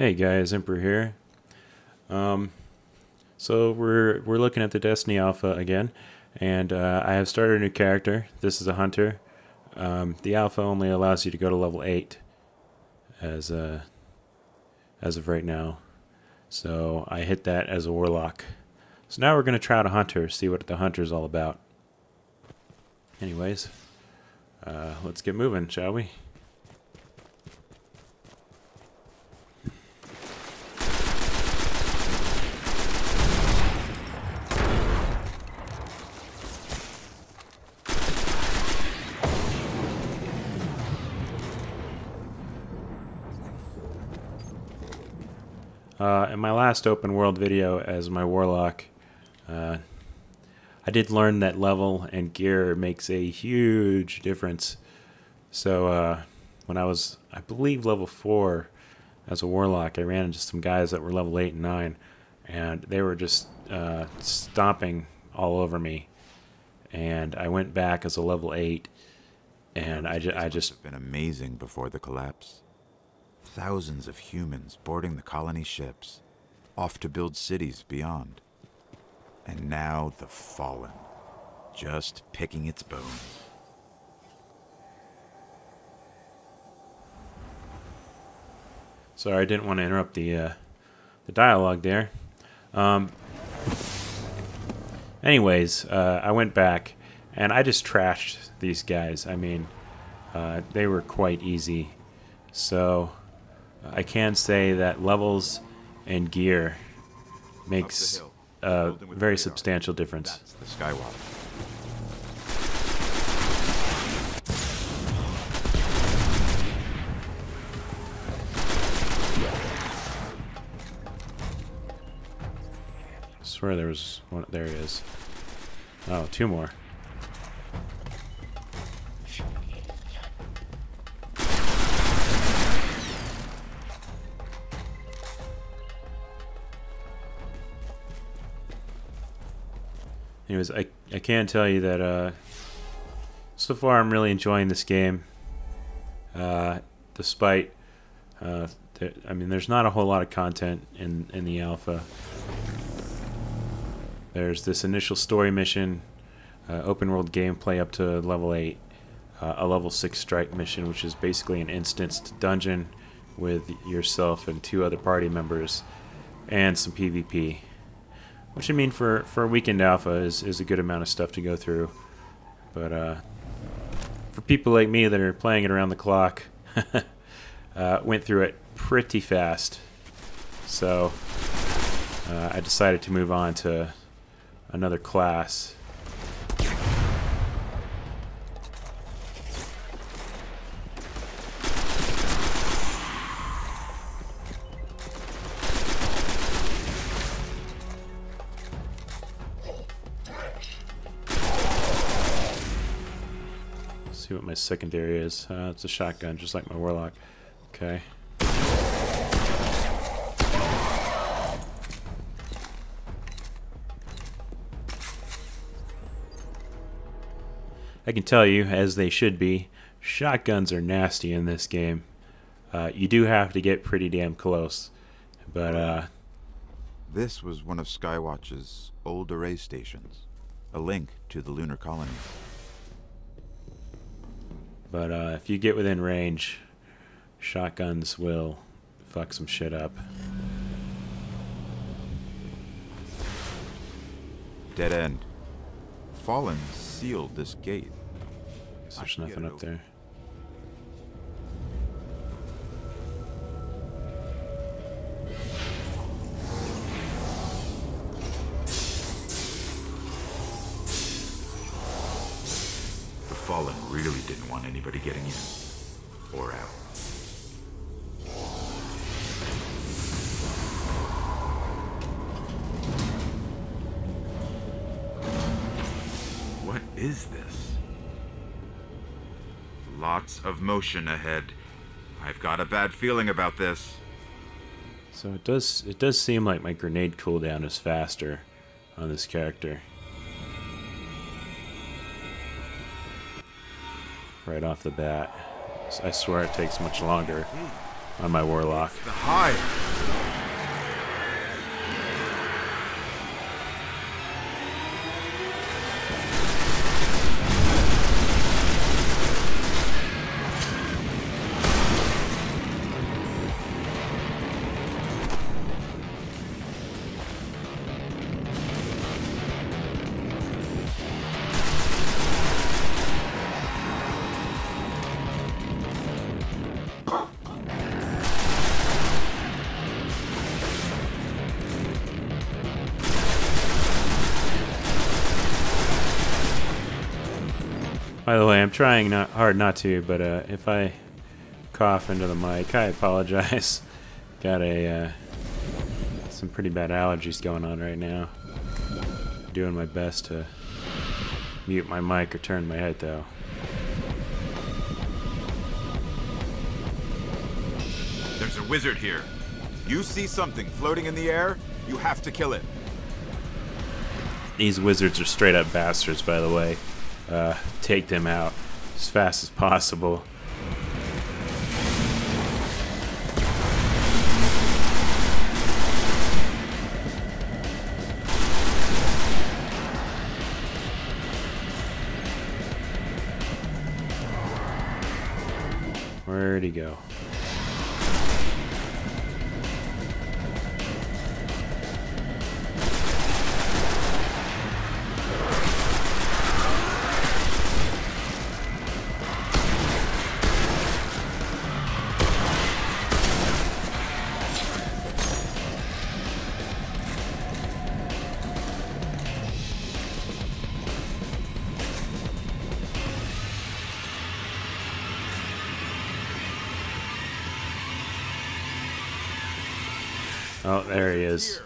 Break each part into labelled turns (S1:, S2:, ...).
S1: Hey guys, Emperor here. Um, so we're we're looking at the Destiny Alpha again, and uh, I have started a new character. This is a hunter. Um, the Alpha only allows you to go to level eight, as uh, as of right now. So I hit that as a warlock. So now we're gonna try out a hunter, see what the hunter's all about. Anyways, uh, let's get moving, shall we? Uh, in my last open world video as my warlock, uh, I did learn that level and gear makes a huge difference. So uh, when I was, I believe, level 4 as a warlock, I ran into some guys that were level 8 and 9, and they were just uh, stomping all over me. And I went back as a level 8, and I, ju I just...
S2: been amazing before the collapse. Thousands of humans boarding the colony ships, off to build cities beyond. And now the Fallen, just picking its bones.
S1: Sorry, I didn't want to interrupt the uh, the dialogue there. Um, anyways, uh, I went back and I just trashed these guys. I mean, uh, they were quite easy. So I can say that levels and gear makes a very substantial difference.
S2: That's the Skywalker.
S1: I swear there was one. There it is. Oh, two more. Anyways, I, I can tell you that uh, so far I'm really enjoying this game. Uh, despite, uh, th I mean, there's not a whole lot of content in, in the alpha. There's this initial story mission, uh, open world gameplay up to level 8, uh, a level 6 strike mission, which is basically an instanced dungeon with yourself and two other party members, and some PvP. Which I mean, for for a weekend alpha is is a good amount of stuff to go through, but uh, for people like me that are playing it around the clock, uh, went through it pretty fast. So uh, I decided to move on to another class. See what my secondary is. Uh, it's a shotgun, just like my warlock. Okay. I can tell you, as they should be, shotguns are nasty in this game. Uh, you do have to get pretty damn close. But, uh...
S2: This was one of Skywatch's old array stations. A link to the lunar colony.
S1: But uh, if you get within range, shotguns will fuck some shit up.
S2: Dead end. Fallen sealed this gate.
S1: There's nothing up there.
S2: Anybody getting in. Or out. What is this? Lots of motion ahead. I've got a bad feeling about this.
S1: So it does it does seem like my grenade cooldown is faster on this character. Right off the bat. I swear it takes much longer on my warlock.
S2: The!
S1: By the way, I'm trying not hard not to, but uh, if I cough into the mic, I apologize. Got a uh, some pretty bad allergies going on right now. Doing my best to mute my mic or turn my head though.
S2: There's a wizard here. You see something floating in the air, you have to kill it.
S1: These wizards are straight up bastards, by the way. Uh, take them out as fast as possible. Where'd he go? Oh, there he is.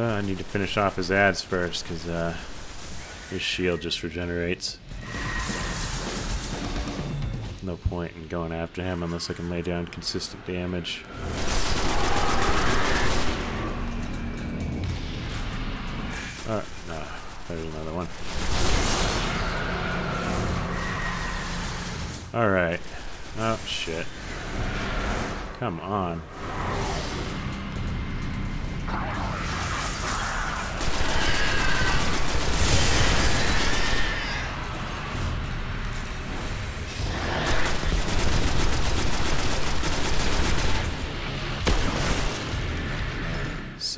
S1: Uh, I need to finish off his adds first, because uh, his shield just regenerates. No point in going after him unless I can lay down consistent damage. Uh, no, there's another one. Alright. Oh, shit. Come on.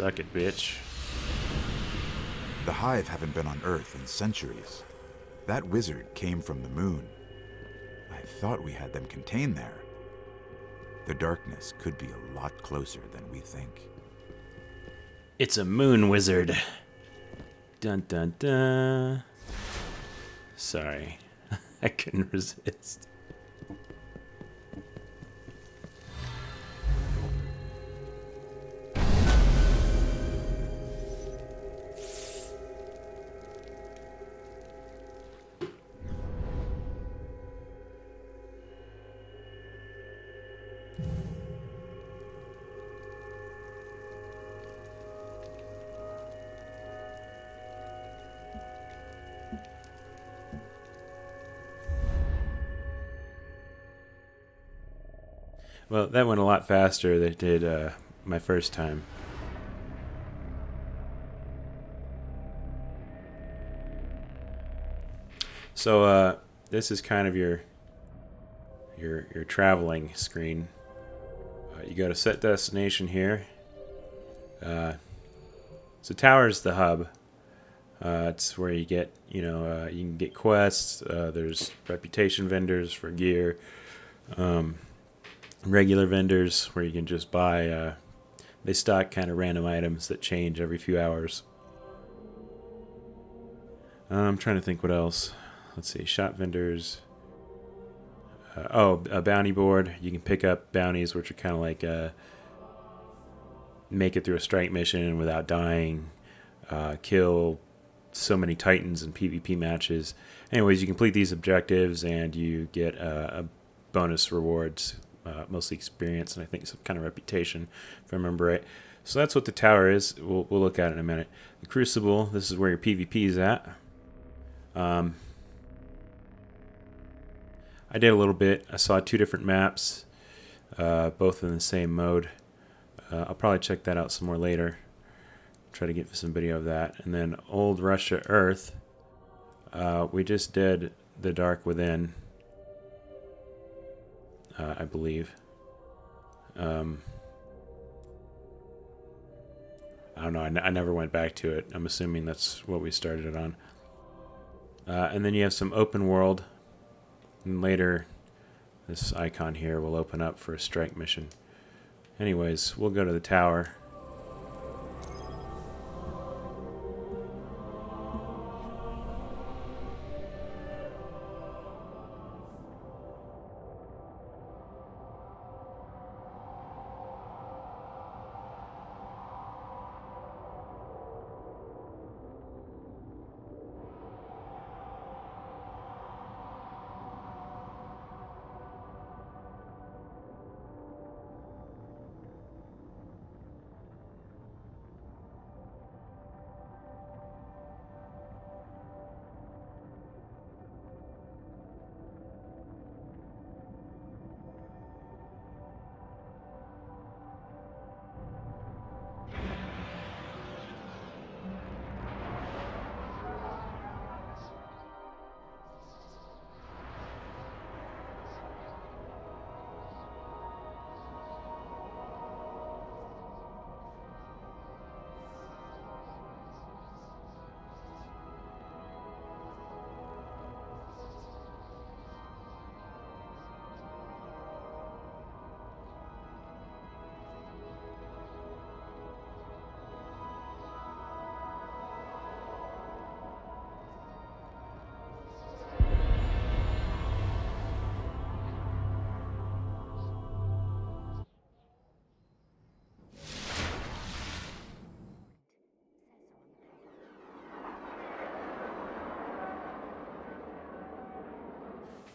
S1: Suck it, bitch.
S2: The Hive haven't been on Earth in centuries. That wizard came from the moon. I thought we had them contained there. The darkness could be a lot closer than we think.
S1: It's a moon wizard. Dun dun dun. Sorry. I couldn't resist. That went a lot faster than it did uh, my first time. So uh, this is kind of your your your traveling screen. Uh, you go to set destination here. Uh, so tower's the hub. Uh, it's where you get you know uh, you can get quests. Uh, there's reputation vendors for gear. Um, regular vendors where you can just buy uh, they stock kind of random items that change every few hours. Uh, i'm trying to think what else. Let's see shop vendors. Uh, oh a bounty board. You can pick up bounties which are kind of like uh, make it through a strike mission without dying uh, kill so many titans in pvp matches. Anyways you complete these objectives and you get uh, a bonus rewards uh, mostly experience, and I think some kind of reputation, if I remember right. So that's what the tower is. We'll, we'll look at it in a minute. The Crucible, this is where your PvP is at. Um, I did a little bit. I saw two different maps, uh, both in the same mode. Uh, I'll probably check that out some more later. Try to get some video of that. And then Old Russia Earth. Uh, we just did The Dark Within, uh, I believe. Um, I don't know. I, never went back to it. I'm assuming that's what we started it on. Uh, and then you have some open world. And later, this icon here will open up for a strike mission. Anyways, we'll go to the tower.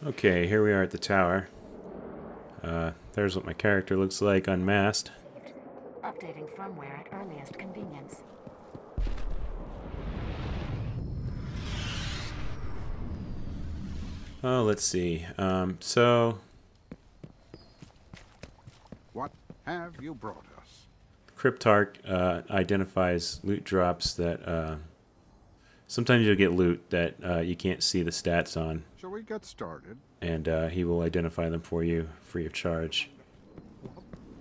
S1: Okay, here we are at the tower. Uh, there's what my character looks like unmasked.
S3: Updating firmware at earliest convenience.
S1: Oh, let's see. Um, so...
S4: What have you brought us?
S1: Cryptarch uh, identifies loot drops that uh, Sometimes you'll get loot that uh, you can't see the stats on.
S4: Shall we get started?
S1: And uh, he will identify them for you free of charge.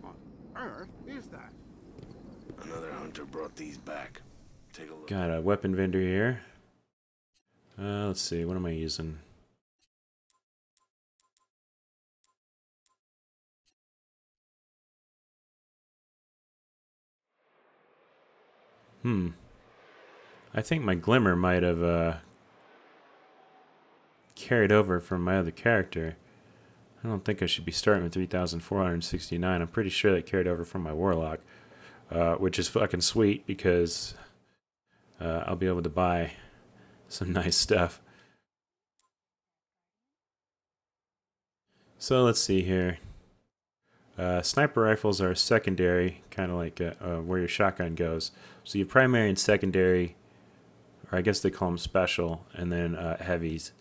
S4: What on earth is that?
S5: Another hunter brought these back. Take a look.
S1: Got a weapon vendor here. Uh, let's see, what am I using? Hmm. I think my glimmer might have uh, carried over from my other character. I don't think I should be starting with 3,469. I'm pretty sure that carried over from my warlock, uh, which is fucking sweet because uh, I'll be able to buy some nice stuff. So let's see here. Uh, sniper rifles are secondary, kind of like uh, uh, where your shotgun goes. So you have primary and secondary or I guess they call them special, and then uh, heavies.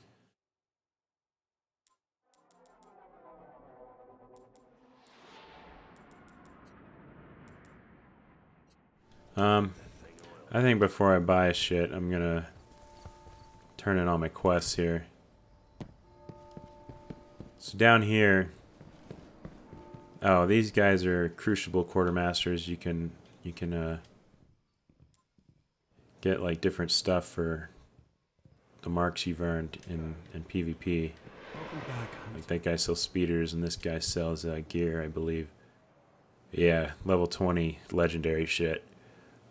S1: Um, I think before I buy shit, I'm gonna turn in all my quests here. So down here, oh, these guys are Crucible quartermasters. You can you can uh, get like different stuff for the marks you've earned in, in PvP. Like that guy sells speeders and this guy sells uh, gear, I believe. Yeah, level 20 legendary shit.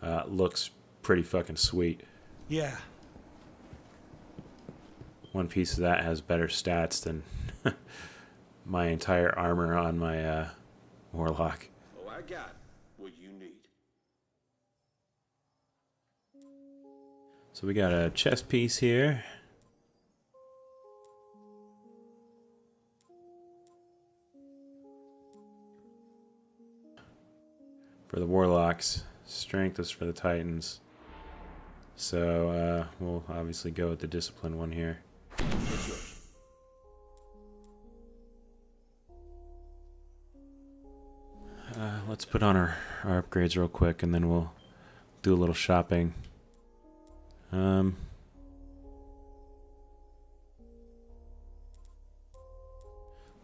S1: Uh, looks pretty fucking sweet.
S5: Yeah.
S1: One piece of that has better stats than my entire armor on my uh, Warlock.
S5: Oh, I got
S1: So we got a chest piece here. for the Warlocks. Strength is for the Titans. So uh, we'll obviously go with the Discipline one here. Uh, let's put on our, our upgrades real quick and then we'll do a little shopping. Um,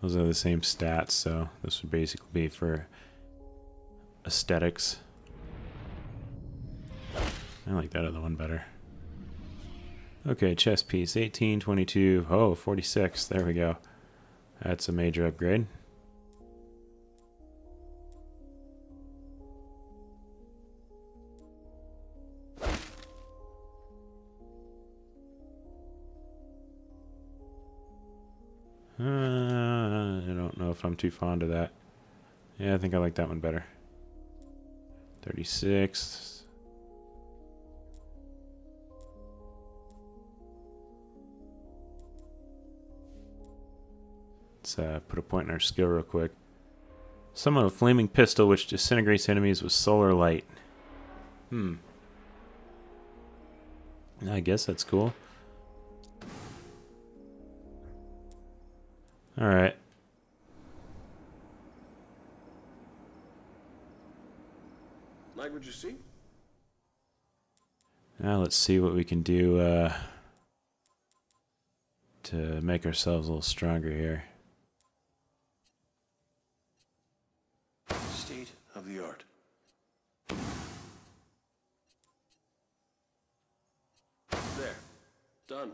S1: those are the same stats, so this would basically be for aesthetics. I like that other one better. Okay, chess piece, 18, 22, oh, 46, there we go. That's a major upgrade. Too fond of that. Yeah, I think I like that one better. 36. Let's uh, put a point in our skill real quick. Summon a flaming pistol which disintegrates enemies with solar light. Hmm. I guess that's cool. Alright.
S5: What you see?
S1: Now let's see what we can do uh, to make ourselves a little stronger here.
S5: State of the art. There. Done.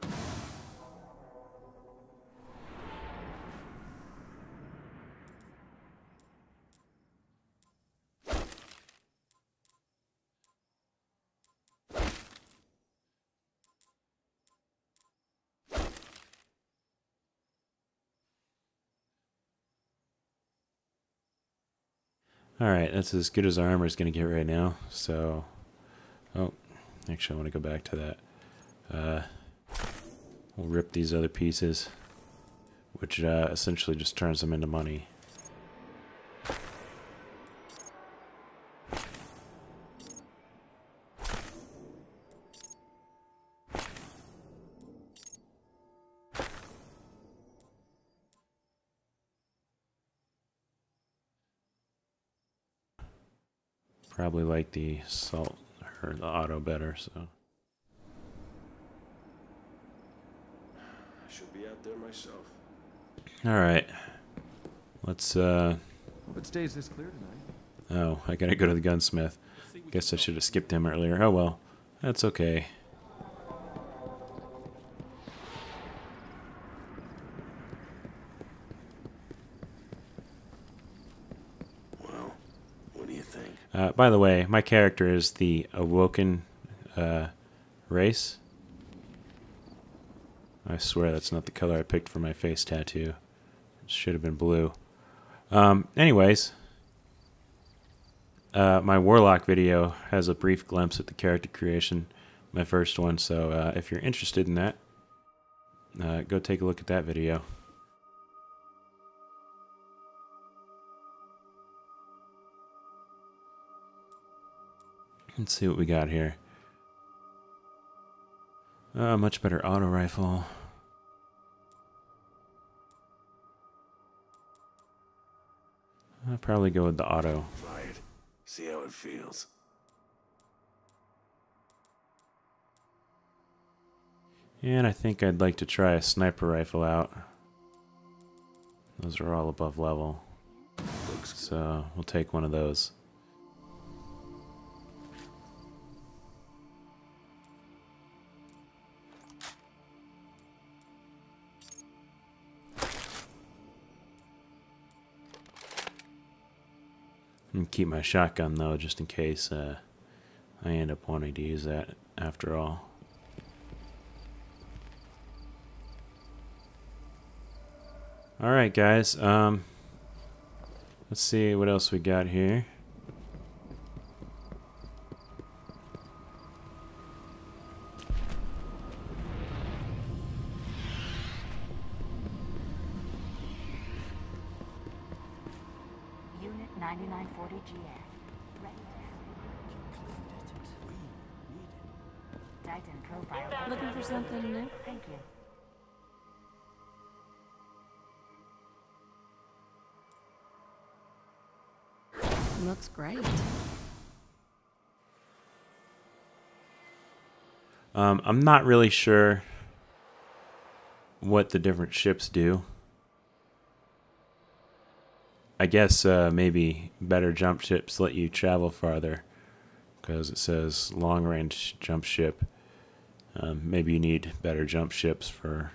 S1: Alright, that's as good as our armor is going to get right now. So, oh, actually I want to go back to that. Uh, we'll rip these other pieces, which uh, essentially just turns them into money. Like the salt or the auto better, so.
S5: I should be out there myself.
S1: Alright. Let's, uh.
S6: What day is this clear tonight?
S1: Oh, I gotta go to the gunsmith. Guess I should have skipped him earlier. Oh well. That's okay. Uh, by the way, my character is the Awoken uh, race. I swear that's not the color I picked for my face tattoo. It should have been blue. Um, anyways, uh, my Warlock video has a brief glimpse at the character creation, my first one. So uh, if you're interested in that, uh, go take a look at that video. Let's see what we got here. Uh, much better auto rifle. I'll probably go with the auto.
S5: Try it. See how it feels.
S1: And I think I'd like to try a sniper rifle out. Those are all above level. So we'll take one of those. And keep my shotgun though, just in case uh, I end up wanting to use that after all. All right, guys. Um, let's see what else we got here.
S7: Looks great.
S1: Um, I'm not really sure what the different ships do. I guess uh, maybe better jump ships let you travel farther because it says long range jump ship. Um, maybe you need better jump ships for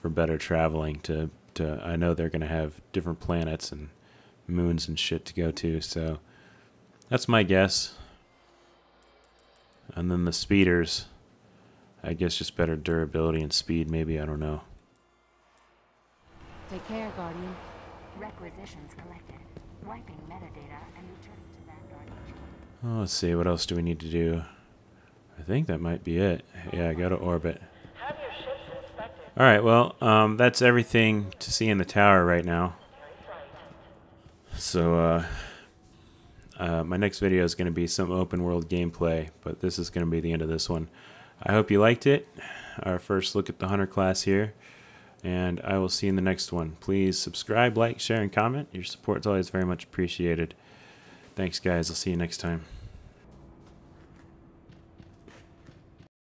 S1: for better traveling to to I know they're going to have different planets and moons and shit to go to so that's my guess. And then the speeders I guess just better durability and speed maybe I don't know.
S7: Take care, Guardian.
S3: Requisitions collected. Wiping metadata and returning to Vanguard HQ.
S1: Oh, let's see what else do we need to do? I think that might be it. Yeah, go to orbit. All right, well, um, that's everything to see in the tower right now. So, uh, uh, my next video is going to be some open world gameplay, but this is going to be the end of this one. I hope you liked it. Our first look at the Hunter class here. And I will see you in the next one. Please subscribe, like, share, and comment. Your support is always very much appreciated. Thanks, guys. I'll see you next time.